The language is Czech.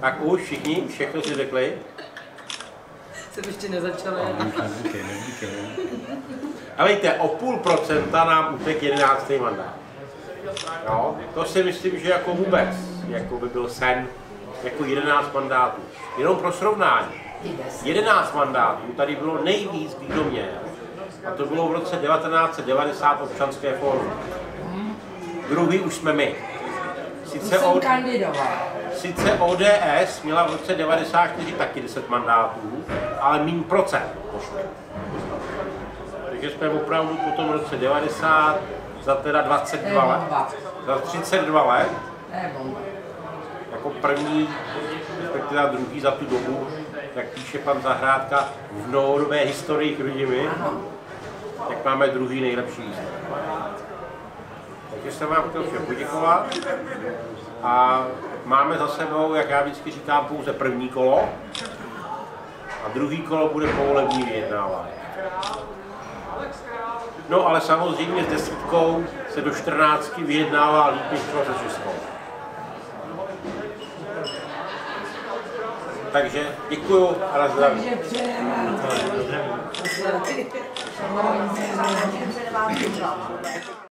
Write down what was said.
Tak už všichni, všechno si řekli. Jsem ještě nezačala. Ale víte, o půl procenta nám utek 11. mandát. Jo, to si myslím, že jako vůbec, jako by byl sen, jako 11 mandátů. Jenom pro srovnání. 11 mandátů tady bylo nejvíc, kdo měl. A to bylo v roce 1990 občanské fórum. Druhý už jsme my. Sice, od, sice ODS měla v roce 94 taky 10 mandátů, ale méně procent pošlo. Takže jsme opravdu potom v roce 90 za teda 22 let, za 32 let, jako první, respektive druhý za tu dobu, jak píše pan Zahrádka, v novodobé historii Chrudimi, tak máme druhý nejlepší lístek. Takže jsem vám chtěl všem poděkovat a máme za sebou, jak já vždycky říkám, pouze první kolo a druhý kolo bude povolební vyjednávání. No ale samozřejmě s desítkou se do 14 vyjednává líp než třeba se šestkou. Takže děkuju a na zdraví. Takže přejeme.